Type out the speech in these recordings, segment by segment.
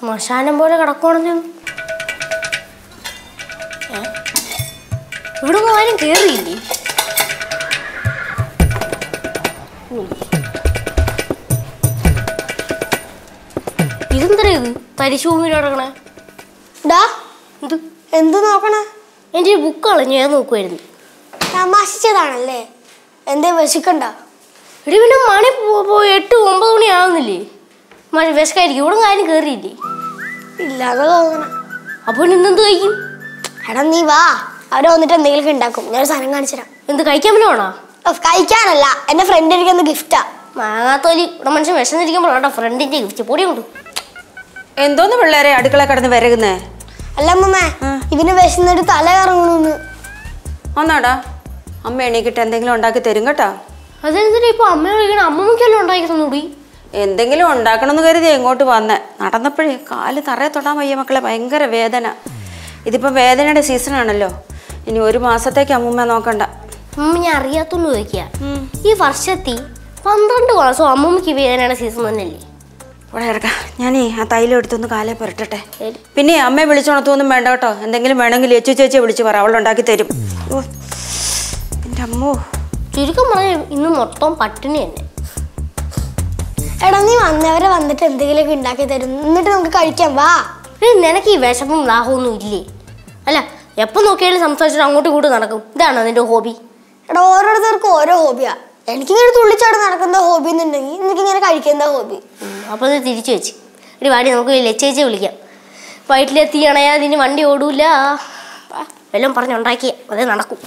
ശ്മശാനം പോലെ കിടക്കുവാണെന്ന് ഇവിടെ ഒന്നും ആരും കേറിയില്ലേ? ഇതെന്തര ഇത് തരിശൂമിൽ കിടക്കണേ ഡാ ഇത് എന്ത് നോക്കണേ? എന്റെ ഒരു ബുക്ക് കളഞ്ഞു ഞാൻ നോക്കുമായിരുന്നു തമാശിച്ചതാണല്ലേ? എന്തേ വിശക്കണ്ട? ഇടി പിന്നെ മണി എട്ട് ഒമ്പത് മണി ആവുന്നില്ലേ മഴ വിശക്കായിരിക്കും. ഇവിടെ കാര്യം കയറിയില്ലേ ഇല്ലാതെ തോന്നണം. അപ്പോൾ ഇന്നെന്ത് കഴിക്കും? എടാ നീ വാ. അവിടെ വന്നിട്ട് എന്തെങ്കിലും ഉണ്ടാക്കും. ഞാൻ സാധനം കാണിച്ചുതരാം എന്ത് കഴിക്കാൻ പറ്റുവാണോ ഉഫ്, കഴിക്കാനല്ല. എന്റെ ഫ്രണ്ട് എനിക്കൊന്ന് ഗിഫ്റ്റാ മാങ്ങാത്തോലി. ഇവിടെ മനുഷ്യൻ വിശന്നിരിക്കുമ്പോൾ കേട്ടോ ഫ്രണ്ടിന്റെ ഗിഫ്റ്റ് പൊടി കൊണ്ടു. എന്തോന്ന് പിള്ളേരെ അടുക്കള കടന്ന് വരകുന്നേ? അല്ല അമ്മമ്മേ ഇവന് വിശന്നിട്ട് തല കറങ്ങണമെന്ന് ഒന്നാടാ അമ്മ എണീക്കിട്ട് എന്തെങ്കിലും ഉണ്ടാക്കി തരും കേട്ടോ. അതെന്തിനാ ഇപ്പൊ അമ്മ വിളിക്കണ? അമ്മമ്മയ്ക്കല്ലോ ഉണ്ടാക്കി തന്നൂടി? എന്തെങ്കിലും ഉണ്ടാക്കണം എന്ന് കരുതി എങ്ങോട്ട് വന്നേ. നടന്നപ്പോഴേ കാൽ തറയെ തൊടാൻ വയ്യ മക്കളെ ഭയങ്കര വേദന. ഇതിപ്പോ വേദനയുടെ സീസൺ ആണല്ലോ. ഇനി ഒരു മാസത്തേക്ക് അമ്മൂമ്മ നോക്കണ്ട. അമ്മ ഞാൻ അറിയാത്തുള്ളൂ ചോദിക്കുക ഈ വർഷത്തി പന്ത്രണ്ട് മാസം അമ്മൂമ്മക്ക് വേദനയുടെ സീസൺ തന്നെയല്ലേ ഇവിടെ ഇറക്കാം ഞാനേ ആ തൈലം എടുത്തൊന്ന് കാലേ പുരട്ടട്ടെ. പിന്നെ അമ്മയെ വിളിച്ചോണത്തൊന്നും വേണ്ട കേട്ടോ. എന്തെങ്കിലും വേണമെങ്കിൽ ചേച്ചി ചേച്ചിയെ വിളിച്ച് പറ. അവളുണ്ടാക്കി തരും. ഓ എന്റെ അമ്മോ. ചുരുക്കം പറഞ്ഞ ഇന്ന് മൊത്തം പട്ടിണി തന്നെ. എടാ നീ വന്നവരെ വന്നിട്ട് എന്തെങ്കിലുമൊക്കെ ഉണ്ടാക്കി തരും. എന്നിട്ട് നമുക്ക് കഴിക്കാം വാ. നിനക്ക് ഈ വിശപ്പും ദാഹമൊന്നും ഇല്ലേ? അല്ല എപ്പോൾ നോക്കിയാലും സംസാരിച്ചിട്ട് അങ്ങോട്ടും ഇങ്ങോട്ടും നടക്കും. ഇതാണോ നിന്റെ ഹോബി? എടാ ഓരോരുത്തർക്കും ഓരോ ഹോബിയാ. എനിക്ക് എനിക്കിങ്ങനെ തുള്ളിച്ചാട് നടക്കുന്ന ഹോബി എന്നുണ്ടെങ്കിൽ എനിക്കിങ്ങനെ കഴിക്കുന്ന ഹോബി. അപ്പോൾ അത് തിരിച്ചു വെച്ച്. ഒരു വാടി നമുക്ക് ലച്ചേച്ചി വിളിക്കാം. വയറ്റിലെത്തി അണയാതിന് വണ്ടി ഓടൂല. വല്ലതും പറഞ്ഞുണ്ടാക്കിയ അതേ നടക്കും.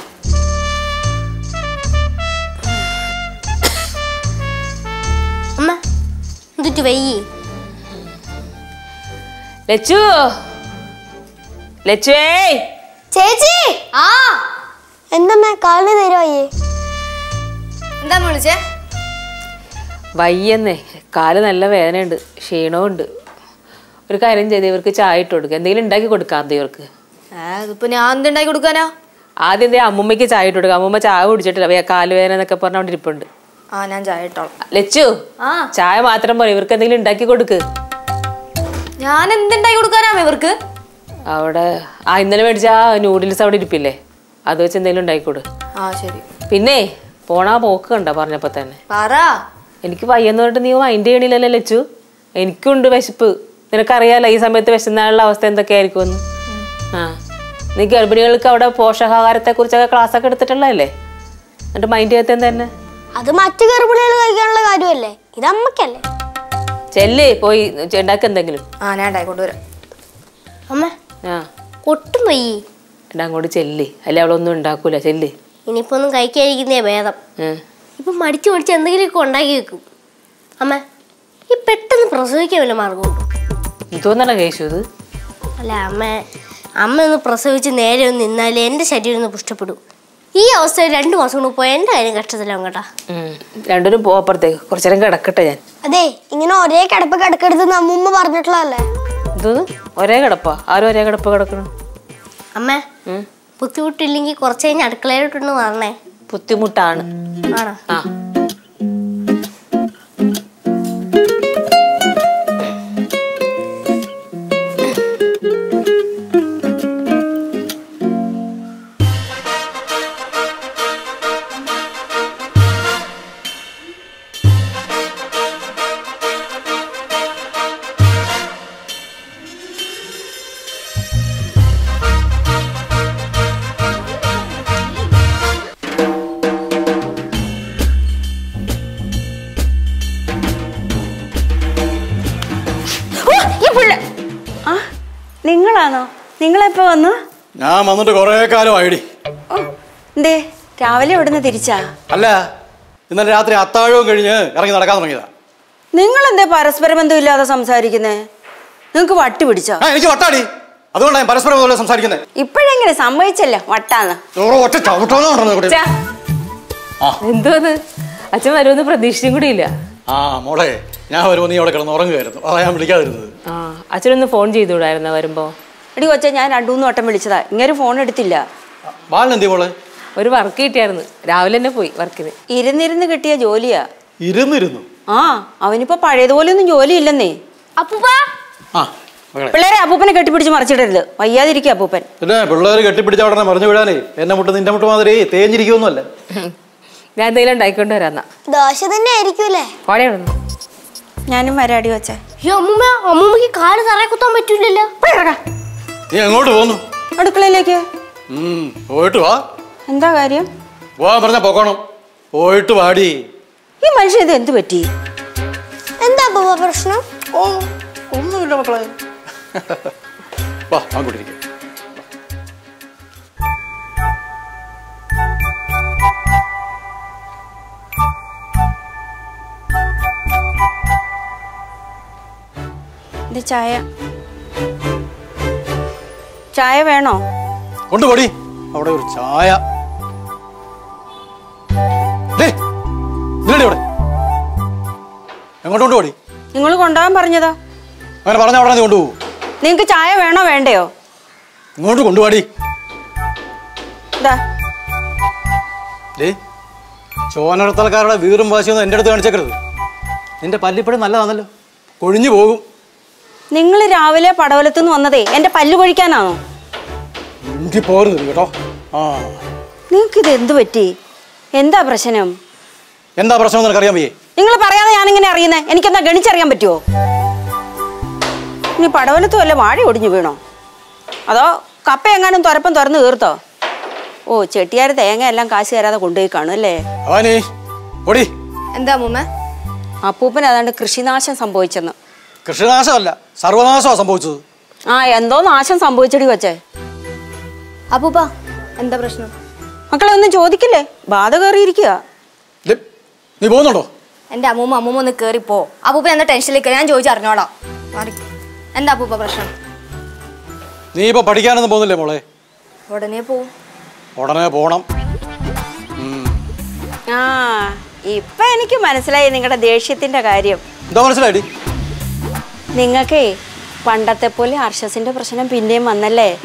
എന്തിട്ട് വെയ്യ് ലച്ചു ലച്ചുവേ ചേച്ചി! ആ. എന്തമ്മേ കാലിന് തരുവായേ എന്താ വിളിച്ചേ വയ്യെന്നേ. കാൽ നല്ല വേദനയുണ്ട് ക്ഷീണമുണ്ട് ഒരു കാര്യം ചെയ്ത് ഇവർക്ക് ചായ ഇട്ട് കൊടുക്കുക എന്തെങ്കിലും ഉണ്ടാക്കി കൊടുക്കാം ഇവർക്ക്. ഞാൻ എന്തുണ്ടാക്കി കൊടുക്കാനാ? ആദ്യം എന്തേ അമ്മൂമ്മയ്ക്ക് ചായ ഇട്ട് കൊടുക്കുക അമ്മൂമ്മ ചായ കുടിച്ചിട്ടില്ല. വേ- കാൽ വേദന എന്നൊക്കെ പറഞ്ഞുകൊണ്ടിരിപ്പുണ്ട് ഇരിപ്പുണ്ട്. ആ ഞാൻ ചായ ഇട്ടോളാം. ലച്ചു ആ. ചായ മാത്രം പോലെ ഇവർക്ക് എന്തെങ്കിലും ഉണ്ടാക്കി കൊടുക്ക്. ഞാൻ എന്തുണ്ടാക്കി കൊടുക്കാനാ ഇവർക്ക്? അവിടെ ആ ഇന്നലെ മേടിച്ച ആ നൂഡിൽസ് അവിടെ ഇരിപ്പില്ലേ? അത് വെച്ച് എന്തെങ്കിലും ഉണ്ടാക്കി കൊടു. ആ ശരി. പിന്നെ പോണാ പോക്ക് കണ്ട പറഞ്ഞപ്പോ തന്നെ? പറ. എനിക്ക് വയ്യെന്ന് പറഞ്ഞിട്ട് നീ മൈൻഡ് ചെയ്യണില്ലല്ലോ ലച്ചു. എനിക്കുണ്ട് വിശപ്പ്. നിനക്കറിയാലോ ഈ സമയത്ത് വിശന്നാലുള്ള അവസ്ഥ എന്തൊക്കെയായിരിക്കും എന്ന് ആ. നീ ഗർഭിണികൾക്ക് അവിടെ പോഷകാഹാരത്തെ കുറിച്ചൊക്കെ ക്ലാസ് ഒക്കെ എടുത്തിട്ടുള്ളതല്ലേ? എന്നിട്ട് മൈൻഡ് ചെയ്യാത്ത തന്നെ? അത് മറ്റു ഗർഭിണികൾ കഴിക്കാനുള്ള കാര്യമല്ലേ? ഇത് അമ്മക്കല്ലേ ചെല്ലേ പോയി ഉണ്ടാക്കി എന്തെങ്കിലും. ആ ഞാൻ ഉണ്ടാക്കി കൊണ്ടുവരാം. അമ്മ ആ. ഒട്ടും വയ്യേ എടാ അങ്ങോട്ട് ചെല്ലേ. അല്ലെ അവളൊന്നും ഉണ്ടാക്കൂല ചെല്ലേ. ഇനിയിപ്പോ ഒന്നും കഴിക്കാതിരിക്കുന്നേ ഭേദം. ഇപ്പൊ മടിച്ച് മടിച്ച് എന്തെങ്കിലുമൊക്കെ ഉണ്ടാക്കി വെക്കും. അമ്മ ഈ പെട്ടെന്ന് പ്രസവിക്കാൻ വല്ല മാർഗമുണ്ടോ? തോന്നണ കേശു ഇത്. അല്ല അമ്മ അമ്മ ഒന്ന് പ്രസവിച്ച് നേരെ ഒന്ന് നിന്നാലേ എന്റെ ശരീരം ഒന്ന് പുഷ്ടപ്പെടും ഈ അവസ്ഥയിൽ രണ്ടു മാസം കൊണ്ട് പോയാൽ എന്റെ കാര്യം കഷ്ടത്തിലാവും കേട്ടാ. രണ്ടും രണ്ടിനും കുറച്ചു നേരം കിടക്കട്ടെ ഞാൻ. അതെ ഇങ്ങനെ ഒരേ കിടപ്പ് കിടക്കരുത് നമ്മമ്മ പറഞ്ഞിട്ടുള്ളതല്ലേ? ഇത് ഒരേ കിടപ്പാ? ആരും ഒരേ കിടപ്പ് കിടക്കണം? അമ്മേ ബുദ്ധിമുട്ടില്ലെങ്കിൽ കുറച്ച് കഴിഞ്ഞ് അടുക്കളയിലോട്ടൊന്ന് പറഞ്ഞേ ബുദ്ധിമുട്ടാണ്. ആണോ? ആ. വന്നിട്ട് കൊറേ കാലമായിടി. എന്തേ? രാവിലെ ഇവിടുന്ന് തിരിച്ചാ? അല്ല ഇന്നലെ രാത്രി അത്താഴവും കഴിഞ്ഞ് ഇറങ്ങി നടക്കാൻ തുടങ്ങിയതാ. നിങ്ങൾ എന്തേ പരസ്പര ഇല്ലാതെ സംസാരിക്കുന്നേ? നിങ്ങൾക്ക് വട്ടി പിടിച്ചോ? എനിക്ക് വട്ടാടി. അതുകൊണ്ടാണ് ഞാൻ പരസ്പരം പോലെ സംസാരിക്കുന്നത് ഇപ്പോഴെങ്ങനെ സമ്മതിച്ചല്ലോ വട്ടാന്ന്. എന്തോന്ന്? അച്ഛൻ വരുമെന്ന് പ്രതീക്ഷിച്ചും കൂടി ഇല്ല ആ മോളെ ഞാൻ വരുമോ നീ അവിടെ കിടന്ന് ഉറങ്ങുമായിരുന്നു അതാ ഞാൻ വിളിക്കാതിരുന്നത്. ആ അച്ഛനൊന്ന് ഫോൺ ചെയ്തുകൂടായിരുന്ന വരുമ്പോ? എടി കൊച്ചെ ഞാൻ രണ്ടു മൂന്ന് വട്ടം വിളിച്ചതാ. ഇങ്ങനെ ഫോൺ എടുത്തില്ല. മോളെ? ഒരു വർക്ക് കിട്ടിയായിരുന്നു. രാവിലെ തന്നെ പോയി വർക്കിന് ഇരുന്നിരുന്ന് കിട്ടിയ ജോലിയാ. ഇരുന്നിരുന്നു? ആ അവനിപ്പോ പഴയതുപോലെ ഒന്നും ജോലിയില്ലെന്നേ. അപ്പൂപ്പാ! ആ പിള്ളേരെ അപ്പൂപ്പനെ കെട്ടിപ്പിടിച്ച് മറിച്ചിടരുത്. വയ്യാതിരിക്കുക അപ്പൂപ്പൻ. പിന്നെ പിള്ളേർ കെട്ടിപ്പിടിച്ച ഉടനെ മറിഞ്ഞു വിടാനേ എന്നെ മുട്ട് നിന്റെ മുട്ട് മാതിരി തേഞ്ഞിരിക്കുമൊന്നുമല്ല ഞാൻ എന്തെങ്കിലും ഉണ്ടായിക്കൊണ്ട് വരാന്ന ദോശ തന്നെ ആയിരിക്കൂലേ കോടേ ഞാനും വരാടി വെച്ചേ അയ്യോ അമ്മൂമ്മ അമ്മൂമ്മക്ക് കാൽ തറയെ കുത്താൻ പറ്റൂലല്ലോ. നീ എങ്ങോട്ട് പോന്നു? അടുക്കളയിലേക്ക്. ഉം, പോയിട്ട് വാ. എന്താ കാര്യം? പോവാൻ പറഞ്ഞ പോക്കണം. പോയിട്ട് വാടി. ഈ മനുഷ്യൻ ഇത് എന്ത് പറ്റി? എന്താ പോവാ പ്രശ്നം? ഓ ഒന്നുമില്ല മക്കളെ. വാ അങ്ങോട്ടിരിക്കും ഇത് ചായ. ചായ വേണോ? കൊണ്ടുപോടി. അവിടെ ഒരു ചായ. എങ്ങോട്ട് കൊണ്ടുപോടി? നിങ്ങൾ കൊണ്ടുപോകാൻ പറഞ്ഞതാ. അങ്ങനെ പറഞ്ഞ അവിടെ കൊണ്ടുപോകൂ. നിങ്ങൾക്ക് ചായ വേണോ വേണ്ടയോ? ഇങ്ങോട്ട് കൊണ്ടുപോടി. ചോനടത്തൽക്കാരുടെ വീറും വാശിയൊന്നും എന്റെ അടുത്ത് കാണിച്ചേക്കരുത്. നിന്റെ പല്ലിപ്പടി നല്ലതാണല്ലോ. കൊഴിഞ്ഞു പോകും. നിങ്ങൾ രാവിലെ പടവലത്തു നിന്ന് വന്നതേ എന്റെ പല്ല് കൊഴിക്കാനാണോ? പോരുത് കേട്ടോ. ആ. നിങ്ങൾക്ക് ഇത് എന്ത് പറ്റി? എന്താ പ്രശ്നം? എന്താ പ്രശ്നം നിനക്കറിയാൻ വയ്യേ? നിങ്ങൾ പറയാതെ ഞാനിങ്ങനെ അറിയുന്നത് എനിക്കെന്താ ഗണിച്ചറിയാൻ പറ്റുമോ ഇനി പടവലത്തും വല്ല വാഴ ഒടിഞ്ഞു വീണോ? അതോ കപ്പ എങ്ങാനും തുരപ്പം തുറന്ന് തീർത്തോ? ഓ ചെട്ടിയാർ തേങ്ങ എല്ലാം കാശ് തരാതെ കൊണ്ടുപോയി കാണും അല്ലേ? എന്താ അമ്മൂമ്മ അപ്പൂപ്പൻ അതാണ്ട് കൃഷിനാശം സംഭവിച്ചെന്ന്. കൃഷിനാശമല്ല സർവനാശമാണ് സംഭവിച്ചത്. ആ എന്തോ നാശം സംഭവിച്ചടി കൊച്ചേ. അപ്പൂപ്പ എന്താ പ്രശ്നം? മക്കളെ ഒന്നും ചോദിക്കില്ലേ? ബാധ കയറിയിരിക്കുക. നീ പോകുന്നുണ്ടോ? എന്റെ അമ്മൂമ്മ അമ്മൂമ്മ ഒന്ന് കയറിപ്പോ അപ്പൂപ്പ എന്താ ടെൻഷനിലേക്ക്? ഞാൻ ചോദിച്ചറിഞ്ഞോളാം എന്താ അപ്പൂപ്പ പ്രശ്നം? നീ ഇപ്പൊ പഠിക്കാനൊന്നും പോകുന്നില്ലേ മോളെ? ഉടനെ പോവും. ഉടനെ പോണം. ആ ഇപ്പൊ എനിക്ക് മനസ്സിലായി നിങ്ങളുടെ ദേഷ്യത്തിന്റെ കാര്യം. എന്താ മനസ്സിലായി? നിങ്ങൾക്കേ പണ്ടത്തെ പോലെ ഹർഷസിന്റെ പ്രശ്നം പിന്നെയും വന്നല്ലേ?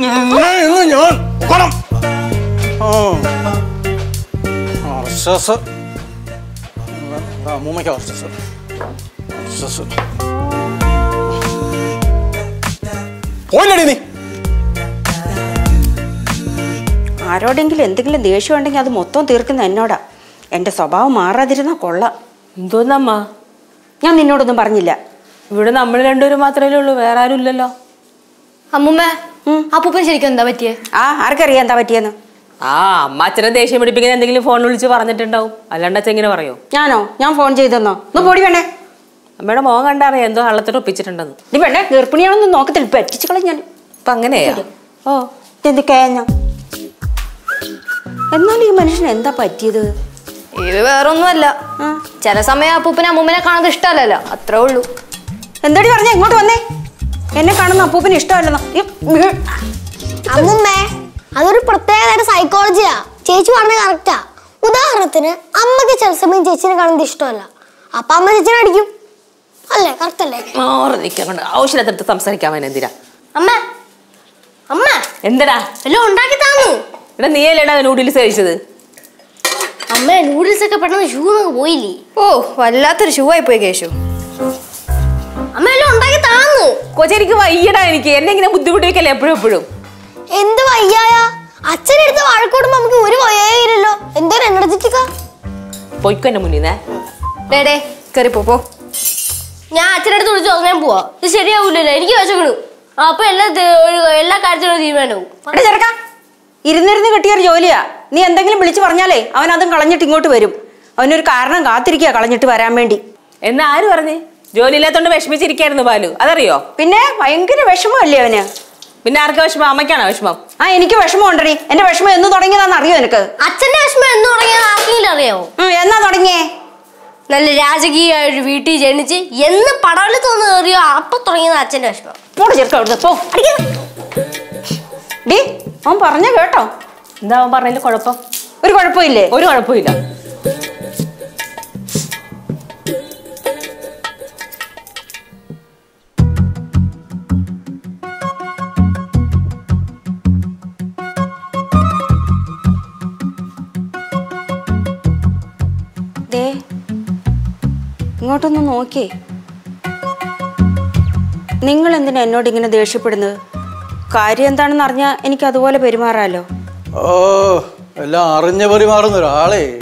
ആരോടെങ്കിലും എന്തെങ്കിലും ദേഷ്യം ഉണ്ടെങ്കിൽ അത് മൊത്തം തീർക്കുന്ന എന്നോടാ. എന്റെ സ്വഭാവം മാറാതിരുന്ന കൊള്ളാം. എന്തോന്നമ്മ? ഞാൻ നിന്നോടൊന്നും പറഞ്ഞില്ല. ഇവിടെ നമ്മൾ രണ്ടുപേരും മാത്രമേ ഉള്ളൂ വേറെ ആരും ഇല്ലല്ലോ. അമ്മൂമ്മ അപ്പൂപ്പൻ ശരിക്കും എന്താ പറ്റിയേ? ആ ആർക്കറിയാം എന്താ പറ്റിയെന്ന്. ആ അമ്മ അച്ഛനെ ദേഷ്യം പിടിപ്പിക്കുന്ന എന്തെങ്കിലും ഫോൺ വിളിച്ച് പറഞ്ഞിട്ടുണ്ടാവും. അല്ലാണ്ട് അച്ഛൻ ഇങ്ങനെ പറയോ? ഞാനോ? ഞാൻ ഫോൺ ചെയ്തെന്നോ? ഒന്ന് പൊടി വേണേ അമ്മയുടെ മോൻ കണ്ടറിയാം എന്തോ ഹള്ളത്തോട്ട് ഒപ്പിച്ചിട്ടുണ്ടെന്ന്. നീ വേണ്ടേ? ഗർഭിണിയാണെന്ന് നോക്കത്തില്ല. പറ്റിച്ചു കളഞ്ഞാൽ അപ്പൊ അങ്ങനെയാ? ഓ. എന്ത് കേഞ്ഞ? എന്നാലും ഈ മനുഷ്യന് എന്താ പറ്റിയത്? ഇത് വേറൊന്നുമല്ല. ചില സമയം അപ്പൂപ്പനെ അമ്മൂമ്മനെ കാണുന്നത് ഇഷ്ടമല്ലല്ലോ. അത്രേ ഉള്ളൂ. എന്താടി പറഞ്ഞ? ഇങ്ങോട്ട് വന്നേ. എന്നെ കാണുന്ന അപ്പൂപ്പിന് ഇഷ്ടമല്ലെന്നോ. അമ്മുമ്മേ അതൊരു പ്രത്യേക തരം സൈക്കോളജിയാ ചേച്ചി പറഞ്ഞ കറക്റ്റാ ഉദാഹരണത്തിന് അമ്മയ്ക്ക് ചില സമയം ചേച്ചിനെ കാണുന്നത് ഇഷ്ടമല്ല. അപ്പൊ അമ്മ ചേച്ചിനെ അടിക്കും. അല്ലേ? കറക്റ്റ് അല്ലേ? മാറി സംസാരിക്കാൻ വേണ്ടി എന്തിനാ? അമ്മ. അമ്മ. എന്തടാ? എല്ലാം ഉണ്ടാക്കി താന്നു. എടാ നീയല്ലേടാ നൂഡിൽസ് കഴിച്ചത്? അമ്മ നൂഡിൽസ് ഒക്കെ പെട്ടെന്ന് ഷൂ പോയില്ലേ? ഓ വല്ലാത്തൊരു ഷൂ ആയി പോയി കേശു. അമ്മ എല്ലാം ഉണ്ടാക്കി താന്നു കൊച്ചെനിക്ക് വയ്യടാ എനിക്ക്. എന്നെ ഇങ്ങനെ ബുദ്ധിമുട്ടിക്കല്ലേ എപ്പോഴും എപ്പോഴും? എന്ത് വയ്യായ? അച്ഛനെടുത്ത് വഴക്കൂടുമ്പോ നമുക്ക് ഒരു വയ്യായില്ലല്ലോ എന്തോ എനർജറ്റിക്കാ പൊയ്ക്കോ എന്റെ മുന്നിൽ നിന്നേ. ഡേ ഡേ പോ ഞാൻ അച്ഛനടുത്ത് വിളിച്ചു അങ്ങനെ പോവാ. ഇത് ശരിയാവൂലല്ലോ. എനിക്ക് വിശക്കണു ആ, അപ്പൊ എല്ലാ ഒരു- എല്ലാ കാര്യത്തിനും തീരുമാനവും എടാ ചെറുക്കാ ഇരുന്നിരുന്ന് കിട്ടിയൊരു ജോലിയാ. നീ എന്തെങ്കിലും വിളിച്ചു പറഞ്ഞാലേ അവൻ അതും കളഞ്ഞിട്ട് ഇങ്ങോട്ട് വരും. അവനൊരു കാരണം കാത്തിരിക്കുക കളഞ്ഞിട്ട് വരാൻ വേണ്ടി. എന്നാ ആര് പറഞ്ഞേ? ജോലി ഇല്ലാത്തോണ്ട് വിഷമിച്ചിരിക്കായിരുന്നു ബാലു. അതറിയോ? പിന്നെ ഭയങ്കര വിഷമമല്ലേ അവന്? പിന്നെ ആർക്കാ വിഷമം? അമ്മയ്ക്കാണോ വിഷമം? ആ എനിക്ക് വിഷമം ഉണ്ടടി എന്റെ വിഷമം എന്ന് തുടങ്ങിയതാന്ന് അറിയോ എനിക്ക് അച്ഛന്റെ വിഷമം എന്ന് തുടങ്ങിയോ ആർക്കെങ്കിലും എന്നാ തുടങ്ങിയേ? നല്ല രാജകീയമായ ഒരു വീട്ടിൽ ജനിച്ച് എന്ന് പടവലത്ത് തോന്നു കയറിയോ അപ്പൊ തുടങ്ങിയത് അച്ഛന്റെ വിഷമം. പോട് ചെറുക്ക അവിടുന്ന്. പോ. ഡി അവൻ പറഞ്ഞ കേട്ടോ. എന്താ അവൻ പറഞ്ഞതിൽ കുഴപ്പം? ഒരു കുഴപ്പമില്ലേ? ഒരു കുഴപ്പമില്ല. ദേ ഇങ്ങോട്ടൊന്ന് നോക്കേ. നിങ്ങൾ എന്തിനാ എന്നോട് ഇങ്ങനെ ദേഷ്യപ്പെടുന്നത്? കാര്യം എന്താണെന്ന് അറിഞ്ഞാൽ എനിക്ക് അതുപോലെ പെരുമാറാലോ? ഓ എല്ലാം അറിഞ്ഞ പെരുമാറുന്ന ഒരാളെ.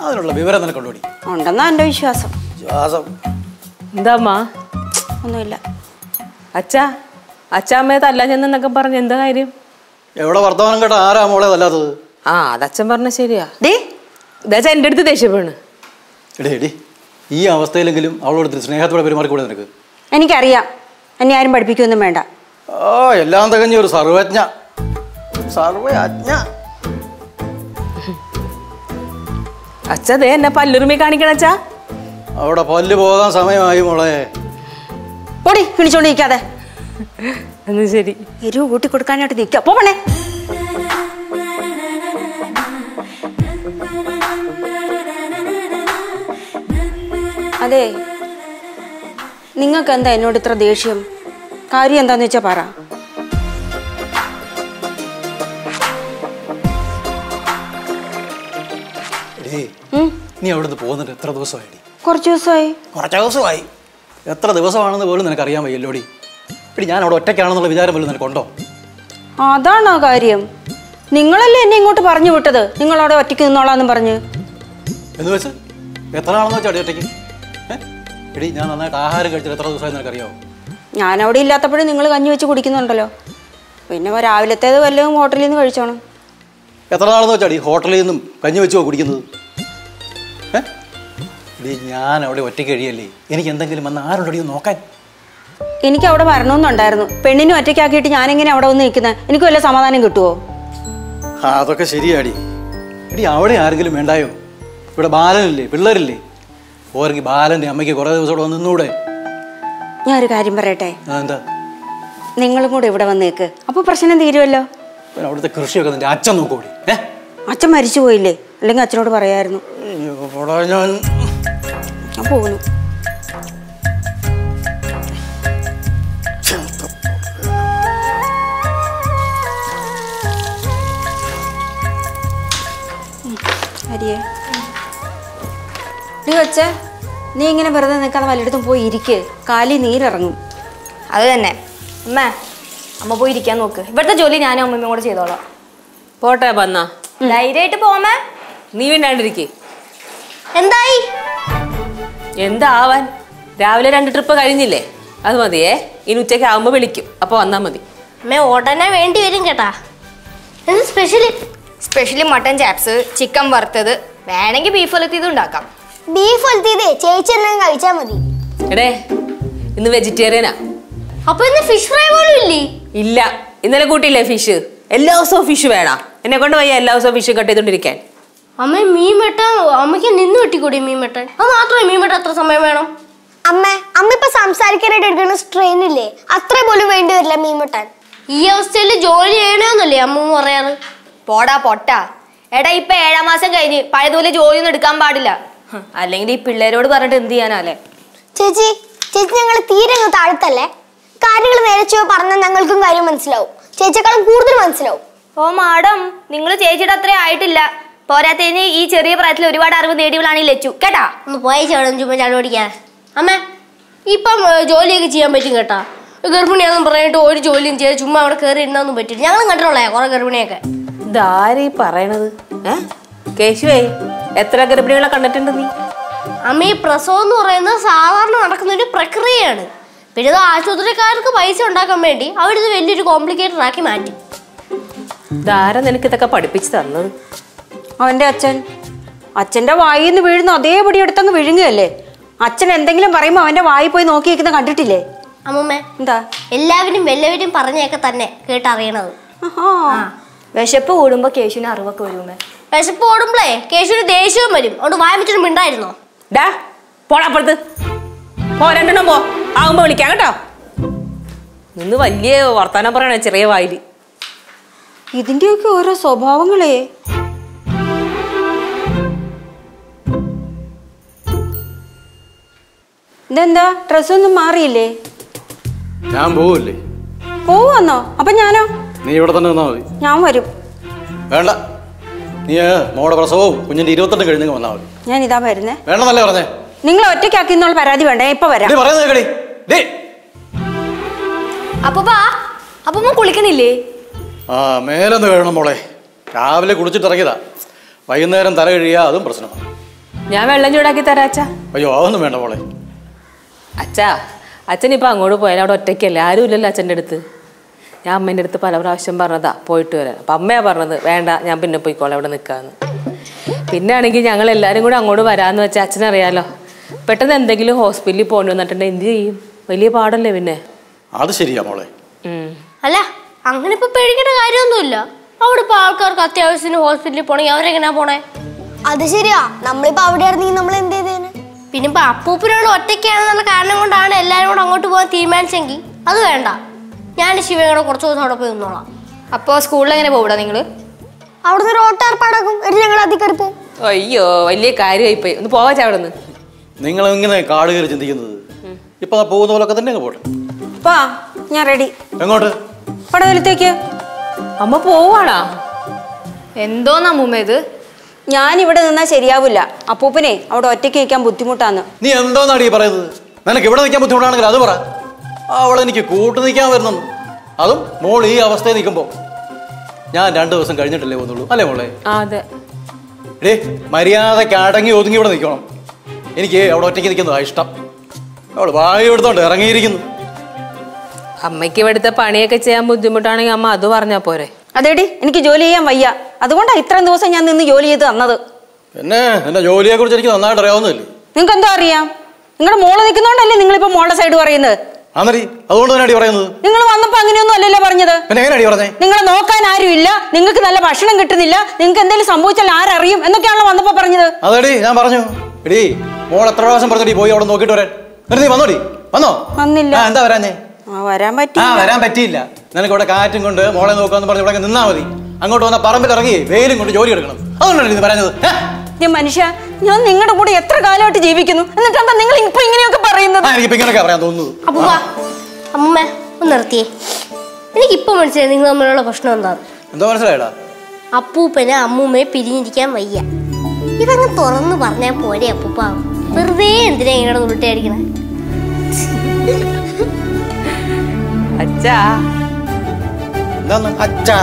അതിനുള്ള വിവരം നിനക്കൊണ്ടോടി ഉണ്ടെന്നാ എന്റെ വിശ്വാസം. വിശ്വാസം. എന്താ അമ്മ ഒന്നുമില്ല. അച്ഛാ അച്ഛാമ്മയെ തല്ലാഞ്ഞെന്നൊക്കെ പറഞ്ഞ എന്താ കാര്യം? എവിടെ വർത്തമാനം കേട്ട ആരാ മോളെ തല്ലാത്തത്? ആ അതച്ഛൻ പറഞ്ഞ ശരിയാ. ഡേ ഇതാച്ചാ എന്റെ അടുത്ത് ദേഷ്യപ്പെണ് എടേ എടി ഈ അവസ്ഥയിലെങ്കിലും അവളോട് സ്നേഹത്തോടെ പെരുമാറിക്കൂടെ നിനക്ക്? എനിക്കറിയാം. എന്നെ ആരും പഠിപ്പിക്കൊന്നും വേണ്ട. ഓ എല്ലാം തികഞ്ഞ ഒരു സർവജ്ഞ. സർവജ്ഞ അച്ഛതേ ദേ എന്നെ പല്ലുറുമി കാണിക്കണച്ചാ അവിടെ പല്ല് പോകാൻ സമയമായി മോളെ. പൊടി കിണിച്ചോണ്ടിരിക്കാതെ എന്നാ ശരി. എരിവ് കൂട്ടി കൊടുക്കാനായിട്ട് നിൽക്കാം പോണേ അതെ. നിങ്ങൾക്ക് എന്താ എന്നോട് ഇത്ര ദേഷ്യം? കാര്യം എന്താന്ന് വെച്ചാ പറ. നീ അവിടുന്ന് പോകുന്നുണ്ട് എത്ര ദിവസമായി? കുറച്ച് ദിവസമായി. കുറച്ച് ദിവസമായി? എത്ര ദിവസമാണെന്ന് പോലും നിനക്ക് അറിയാൻ വയ്യല്ലോടി? എടി ഞാൻ അവിടെ ഒറ്റയ്ക്കാണെന്നുള്ള വിചാരം പോലും നിനക്കുണ്ടോ? അതാണോ കാര്യം? നിങ്ങളല്ലേ എന്നെ ഇങ്ങോട്ട് പറഞ്ഞു വിട്ടത്? നിങ്ങളവിടെ ഒറ്റയ്ക്ക് നിന്നോളാന്ന് പറഞ്ഞ്. എന്ന് വെച്ച്? എത്ര ആണെന്ന് വെച്ചാൽ ഒറ്റയ്ക്ക്? എടി ഞാൻ നന്നായിട്ട് ആഹാരം കഴിച്ചിട്ട് എത്ര ദിവസമായി അറിയോ ഞാൻ അവിടെ ഇല്ലാത്തപ്പോഴും നിങ്ങൾ കഞ്ഞി വെച്ച് കുടിക്കുന്നുണ്ടല്ലോ. പിന്നെ രാവിലത്തേത് വല്ലതും ഹോട്ടലിൽ നിന്ന് കഴിച്ചോണം. എത്ര നാളെന്ന് വെച്ചാൽ ഈ ഹോട്ടലിൽ നിന്നും കഞ്ഞി വെച്ചോ കുടിക്കുന്നത്? ഏ? ഞാൻ അവിടെ ഒറ്റയ്ക്ക് കഴിയല്ലേ? എനിക്ക് എന്തെങ്കിലും വന്ന് ആരുണ്ടടി നോക്കാൻ? എനിക്ക് അവിടെ വരണമെന്നുണ്ടായിരുന്നു. പെണ്ണിനെ ഒറ്റയ്ക്കാക്കിയിട്ട് എങ്ങനെ അവിടെ വന്ന് നിൽക്കുന്നത് എനിക്ക് വല്ല സമാധാനം കിട്ടുമോ അതൊക്കെ ശരിയാടി എടി അവിടെ ആരെങ്കിലും വേണ്ടായോ? ഇവിടെ ബാലനില്ലേ പിള്ളേരില്ലേ? ഓരെങ്കിൽ ബാലന്റെ അമ്മയ്ക്ക് കുറെ ദിവസം ഇവിടെ നിന്നൂടെ? ഞാൻ ഒരു കാര്യം പറയട്ടെ? എന്താ? നിങ്ങളും കൂടെ ഇവിടെ വന്നേക്ക്. അപ്പൊ പ്രശ്നം തീരുമല്ലോ പിന്നെ അവിടുത്തെ കൃഷിയൊക്കെ നിന്റെ അച്ഛൻ നോക്കൂടി അച്ഛൻ മരിച്ചു പോയില്ലേ? അല്ലെങ്കിൽ അച്ഛനോട് പറയായിരുന്നു. ഞാൻ പോകുന്നു ഹരിയേ നീ വെച്ചേ നീ ഇങ്ങനെ വെറുതെ നിൽക്കാതെ വല്ലയിടത്തും പോയി ഇരിക്ക്. കാലി നീരിറങ്ങും. അത് തന്നെ. അമ്മ അമ്മ പോയി ഇരിക്കാൻ നോക്ക്. ഇവിടുത്തെ ജോലി ഞാനും അമ്മയും കൂടെ ചെയ്തോളാം. പോട്ടെ പന്ന. ധൈര്യമായിട്ട് പോമേ നീ വേണ്ടാണ്ടിരിക്കേ എന്തായി? എന്താവാൻ? രാവിലെ രണ്ട് ട്രിപ്പ് കഴിഞ്ഞില്ലേ? അത് മതിയേ. ഇനി ഉച്ചയ്ക്ക് ആവുമ്പോൾ വിളിക്കും. അപ്പോൾ വന്നാൽ മതി. അമ്മ ഉടനെ വേണ്ടി വരും കേട്ടാ. എന്ത് special specially mutton chops chicken വറുത്തത്. വേണമെങ്കിൽ ബീഫ് ഒലത്തിയത് ഉണ്ടാക്കാം. ബീഫ് ഒലത്തിയതേ ചേച്ചി എല്ലാം കഴിച്ചാൽ മതി. എടേ ഇന്ന് വെജിറ്റേറിയനാ അപ്പൊ ഇന്ന് ഫിഷ് ഫ്രൈ പോലും ഇല്ലേ? ഇല്ല. ഇന്നലെ കൂട്ടിയില്ലേ ഫിഷ് എല്ലാ ദിവസവും ഫിഷ് വേണം. എന്നെ കൊണ്ട് വയ്യ എല്ലാ ദിവസവും ഫിഷ് കട്ട് ചെയ്തോണ്ടിരിക്കാൻ. അമ്മ മീൻ വെട്ടാൻ അമ്മയ്ക്ക് നിന്ന് വെട്ടിക്കൂടി മീൻ വെട്ടാൻ? അത് മാത്രമേ മീൻ വെട്ടാൻ അത്ര സമയം വേണം? അമ്മ അമ്മ ഇപ്പൊ സംസാരിക്കാനായിട്ട് എടുക്കുന്ന സ്ട്രെയിൻ ഇല്ലേ? അത്ര പോലും വേണ്ടി വരില്ല മീൻ വെട്ടാൻ. ഈ അവസ്ഥയിൽ ജോലി ചെയ്യണമെന്നല്ലേ അമ്മ പറയാറ്? പോടാ പൊട്ടാ. എടാ ഇപ്പൊ ഏഴാം മാസം കഴിഞ്ഞ് പഴയതുപോലെ ജോലിയൊന്നും എടുക്കാൻ പാടില്ല. അല്ലെങ്കിൽ ഈ പിള്ളേരോട് പറഞ്ഞിട്ട് എന്ത് ചെയ്യാനാലേ ചേച്ചി ചേച്ചി ഞങ്ങൾ തീരെ അങ്ങ് താഴ്ത്തല്ലേ? കാര്യങ്ങൾ നേരച്ചോ പറഞ്ഞാൽ ഞങ്ങൾക്കും കാര്യം മനസ്സിലാവും. ചേച്ചിക്കാളും കൂടുതൽ മനസ്സിലാവും. ഓ മാഡം നിങ്ങൾ ചേച്ചിയുടെ അത്രയും ആയിട്ടില്ല. പോരാത്തതിന് ഈ ചെറിയ പ്രായത്തിൽ ഒരുപാട് അറിവ് നേടിയവളാണ് ഈ ലച്ചു. കേട്ടാ? ഒന്ന് പോയി ചേട്ടൻ ചുമ്മാ ചാടി പഠിക്കാൻ അമ്മ ഇപ്പം ജോലിയൊക്കെ ചെയ്യാൻ പറ്റും കേട്ടാ. ഗർഭിണിയാണെന്ന് പറഞ്ഞിട്ട് ഒരു ജോലിയും ചെയ്യാൻ ചുമ്മാ അവിടെ കയറി ഇരുന്നൊന്നും പറ്റില്ല. ഞങ്ങളും കണ്ടിട്ടുള്ളേ കുറെ ഗർഭിണിയൊക്കെ. ഇതാരീ പറയണത്? ഏ? കേശുവേ എത്ര ഗർഭിണികളെ കണ്ടിട്ടുണ്ട് നീ? അമ്മ ഈ പ്രസവം എന്ന് പറയുന്നത് സാധാരണ നടക്കുന്ന ഒരു പ്രക്രിയയാണ്. പിന്നെ ഇത് ആശുപത്രിക്കാർക്ക് പൈസ ഉണ്ടാക്കാൻ വേണ്ടി അവരിത് വലിയൊരു കോംപ്ലിക്കേറ്റഡ് ആക്കി മാറ്റി. ധാരം നിനക്ക് ഇതൊക്കെ പഠിപ്പിച്ചു തന്നത്? അവന്റെ അച്ഛൻ. അച്ഛന്റെ വായിൽ നിന്ന് വീഴുന്ന അതേപടി എടുത്തങ്ങ് വിഴുങ്ങുകയല്ലേ? അച്ഛൻ എന്തെങ്കിലും പറയുമ്പോൾ അവന്റെ വായി പോയി നോക്കി നിൽക്കുന്ന കണ്ടിട്ടില്ലേ? അമ്മൂമ്മേ എന്താ? എല്ലാവരും വല്ലവരും പറഞ്ഞൊക്കെ തന്നെ കേട്ടറിയണത്. വിശപ്പ് കൂടുമ്പോ കേശുവിന് അറിവൊക്കെ വരുമേ വിശപ്പ് ഓടുമ്പളേ കേശുവിന് ദേഷ്യവും വരും. അതുകൊണ്ട് വായ വെച്ചിട്ട് മിണ്ടായിരുന്നോ? ഡാ പോടാപ്പുറത്ത് പോ രണ്ടെണ്ണം പോ. ആകുമ്പോ വിളിക്കാം കേട്ടോ. നിന്ന് വലിയ വർത്താനം പറയണേ ചെറിയ വായിൽ ഇതിന്റെയൊക്കെ ഓരോ സ്വഭാവങ്ങളേ. ഇതെന്താ? ഡ്രസ്സൊന്നും മാറിയില്ലേ? ഞാൻ പോവില്ലേ? പോവാന്നോ? അപ്പൊ ഞാനോ? നീ ഇവിടെ തന്നെ ഞാൻ വരും. വേണ്ട. നീ മോടെ പ്രസവവും കുഞ്ഞിന്റെ ഇരുപത്തെട്ട് കഴിഞ്ഞ് വന്നാൽ മതി. ഞാൻ ഇതാ വരുന്നേ. വേണമെന്നല്ലേ പറഞ്ഞേ? നിങ്ങൾ ഒറ്റയ്ക്കാക്കി എന്നുള്ള പരാതി വേണ്ട? ഞാൻ ഇപ്പൊ വരാം. പറയുന്നത് കേടി അപ്പൂപ്പാ അപ്പൂമ്മ കുളിക്കണില്ലേ ആ മേലൊന്ന് കഴിയണം മോളെ. രാവിലെ കുളിച്ചിട്ട് ഇറങ്ങിയതാ. വൈകുന്നേരം തല കഴിയാ അതും പ്രശ്നമാണ് ഞാൻ വെള്ളം ചൂടാക്കി തരാം അച്ഛാ. അയ്യോ അതൊന്നും വേണ്ട മോളെ. അച്ഛാ അച്ഛൻ ഇപ്പൊ അങ്ങോട്ട് പോയാൽ അവിടെ ഒറ്റയ്ക്കല്ലേ? ആരും ഇല്ലല്ലോ അച്ഛന്റെ അടുത്ത്. ഞാൻ അമ്മേന്റെ അടുത്ത് പല പ്രാവശ്യം പറഞ്ഞതാ പോയിട്ട് വരാൻ. അപ്പം അമ്മയാ പറഞ്ഞത് വേണ്ട ഞാൻ പിന്നെ പോയിക്കോളാം അവിടെ നിൽക്കാമെന്ന് പിന്നെ ആണെങ്കിൽ ഞങ്ങൾ എല്ലാവരും കൂടെ അങ്ങോട്ട് വരാമെന്ന് വെച്ചാൽ അച്ഛനറിയാലോ. പെട്ടെന്ന് എന്തെങ്കിലും ഹോസ്പിറ്റലിൽ പോകേണ്ടി വന്നിട്ടുണ്ടെങ്കിൽ എന്ത് ചെയ്യും? വലിയ പാടല്ലേ പിന്നെ. അത് ശരിയാ മോളെ. അല്ല അങ്ങനെ ഇപ്പൊ പേടിക്കേണ്ട കാര്യമൊന്നുമില്ല. അവിടെ ഇപ്പൊ ആൾക്കാർക്ക് അത്യാവശ്യത്തിന് ഹോസ്പിറ്റലിൽ പോണെങ്കിൽ അവരെങ്ങനെയാ പോണേ? അത് ശരിയാ. നമ്മളിപ്പോ അവിടെ ആയിരുന്നെങ്കിൽ നമ്മൾ എന്ത് ചെയ്തേനെ? പിന്നെ ഇപ്പൊ അപ്പൂപ്പനോട് ഒറ്റയ്ക്കാണെന്നുള്ള കാരണം കൊണ്ടാണ് എല്ലാരും കൂടെ അങ്ങോട്ട് പോകാൻ തീരുമാനിച്ചെങ്കിൽ അത് വേണ്ട. ഞാൻ ശിവയോടെ കുറച്ച് ദിവസം അവിടെ പോയി നിന്നോളാം. അപ്പോ സ്കൂളിൽ എങ്ങനെ പോകൂടാ നിങ്ങൾ? അവിടുന്ന് ഒരു ഓട്ടാർപ്പാടാക്കും എന്നിട്ട് ഞങ്ങൾ അതിൽ കയറി പോകും. അയ്യോ വലിയ കാര്യമായി പോയി ഒന്ന് പോവാച്ചാ അവിടെ നിന്ന് നിങ്ങൾ ഇങ്ങനെ കാട് കയറി ചിന്തിക്കുന്നത്. ഇപ്പൊ പോകുന്ന പോലൊക്കെ തന്നെ പോട്ടെ. അപ്പാ ഞാൻ റെഡി എങ്ങോട്ട്? പടവലത്തേക്ക് അമ്മ പോവാണാ എന്തോന്നാ അമ്മൂമ്മ ഇത്? ഞാൻ ഇവിടെ നിന്നാ ശരിയാവില്ല. അപ്പൂപ്പനെ അവിടെ ഒറ്റയ്ക്ക് നിൽക്കാൻ ബുദ്ധിമുട്ടാന്ന്. നീ എന്തോന്നാടി ഈ പറയുന്നത്? നിനക്ക് ഇവിടെ നിൽക്കാൻ ബുദ്ധിമുട്ടാണെങ്കിൽ അത് പറ. അവൾ എനിക്ക് കൂട്ടു നിൽക്കാൻ വരുന്നു അതും മോൾ ഈ അവസ്ഥയിൽ നിൽക്കുമ്പോൾ ഞാൻ രണ്ടു ദിവസം കഴിഞ്ഞിട്ടല്ലേ വന്നുള്ളൂ അല്ലേ മോളെ? അതെ. ഡേ മര്യാദയ്ക്ക് അടങ്ങി ഒതുങ്ങി ഇവിടെ നിൽക്കണം. എനിക്ക് അവിടെ ഒറ്റയ്ക്ക് നിൽക്കുന്നതാ ഇഷ്ടം. അവൾ വായു എടുത്തോണ്ട് ഇറങ്ങിയിരിക്കുന്നു. അമ്മയ്ക്ക് ഇവിടുത്തെ പണിയൊക്കെ ചെയ്യാൻ ബുദ്ധിമുട്ടാണെങ്കിൽ അമ്മ അത് പറഞ്ഞാ പോരെ. അതേടി എനിക്ക് ജോലി ചെയ്യാൻ വയ്യ. അതുകൊണ്ടാണ് ഇത്രയും ദിവസം ഞാൻ നിന്ന് ജോലി ചെയ്ത് തന്നത്. പിന്നെ എന്റെ ജോലിയെ കുറിച്ച് എനിക്ക് നന്നായിട്ട് അറിയാവുന്നില്ലേ നിങ്ങൾക്ക് എന്താ അറിയാം? നിങ്ങളുടെ മോൾ നിൽക്കുന്നോണ്ടല്ലേ നിങ്ങളിപ്പോ മോളുടെ സൈഡ് പറയുന്നത്? ആന്നടി അതുകൊണ്ട് തന്നെ അടി പറയുന്നത്? നിങ്ങൾ വന്നപ്പോ അങ്ങനെയൊന്നും അല്ലല്ലോ പറഞ്ഞത്. പിന്നെ എങ്ങനെ അടി പറഞ്ഞേ? നിങ്ങളെ നോക്കാൻ ആരുമില്ല നിങ്ങൾക്ക് നല്ല ഭക്ഷണം കിട്ടുന്നില്ല. നിങ്ങൾക്ക് എന്തെങ്കിലും സംഭവിച്ചാൽ ആരറിയും? എന്നൊക്കെയാണല്ലോ വന്നപ്പോ പറഞ്ഞത്. അതടി ഞാൻ പറഞ്ഞു. എടി മോൾ എത്ര പ്രാവശ്യം പറഞ്ഞടി പോയി അവിടെ നോക്കിട്ട് വരാൻ? എന്നിട്ട് നീ വന്നോടി. വന്നോ? വന്നില്ല. എന്താ വരാഞ്ഞേ? ആ വരാൻ പറ്റി ആ വരാൻ പറ്റിയില്ല. നിനക്ക് ഇവിടെ കാറ്റും കൊണ്ട് മോളെ നോക്കാന്ന് പറഞ്ഞ് ഇവിടെ നിന്നാ മതി. അങ്ങോട്ട് വന്ന പറമ്പിൽ ഇറങ്ങി വെയിലും കൊണ്ട് ജോലി എടുക്കണം. അതുകൊണ്ടാണ് നീ പറഞ്ഞത് ഞാൻ മനുഷ്യ ഞാൻ നിങ്ങളുടെ കൂടെ എത്ര കാലമായിട്ട് ജീവിക്കുന്നു? എന്നിട്ട് എന്താ നിങ്ങൾ ഇപ്പൊ ഇങ്ങനെയൊക്കെ പറയുന്നത്? അപ്പൂപ്പ അമ്മ ഒന്ന് നിർത്തിയേ. എനിക്കിപ്പോ മനസ്സിലായി നിങ്ങൾ തമ്മിലുള്ള പ്രശ്നം എന്താണ് എന്താ മനസ്സിലായടാ? അപ്പൂപ്പന് അമ്മൂമ്മയെ പിരിഞ്ഞിരിക്കാൻ വയ്യ. ഇതങ്ങ് തുറന്ന് പറഞ്ഞാൽ പോരെ അപ്പൂപ്പ. വെറുതെ എന്തിനാ ഇങ്ങനെ ഉരുട്ടായിരിക്കണേ അച്ഛാ. അച്ഛാ.